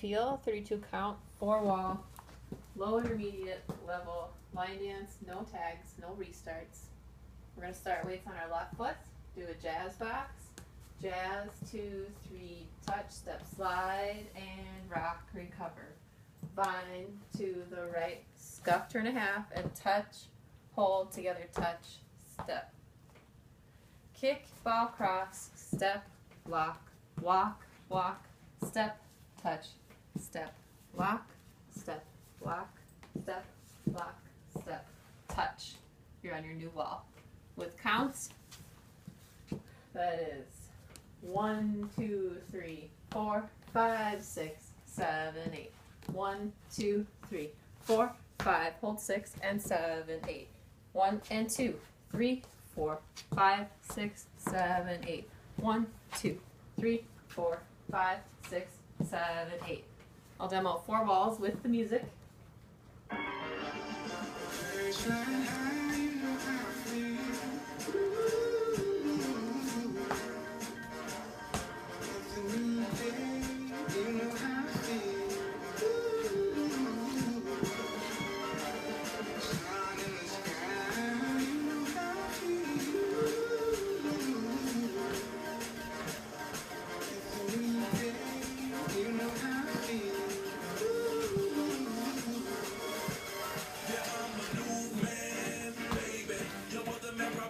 feel, 32 count, four wall, low intermediate level, line dance, no tags, no restarts. We're gonna start weights on our left foot, do a jazz box, jazz, two, three, touch, step, slide, and rock, recover. Vine to the right, scuff, turn a half, and touch, hold, together, touch, step. Kick, ball, cross, step, lock, walk, walk, step, touch, step, lock, step, lock, step, lock, step, touch. You're on your new wall. With counts, that is one, two, three, four, five, six, seven, eight. One, two, three, four, five, hold six, and seven, eight. One and two, three, four, five, six, seven, eight. One, two, three, four, five, six, seven, eight. I'll demo four walls with the music.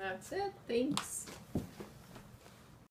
that's it. Thanks.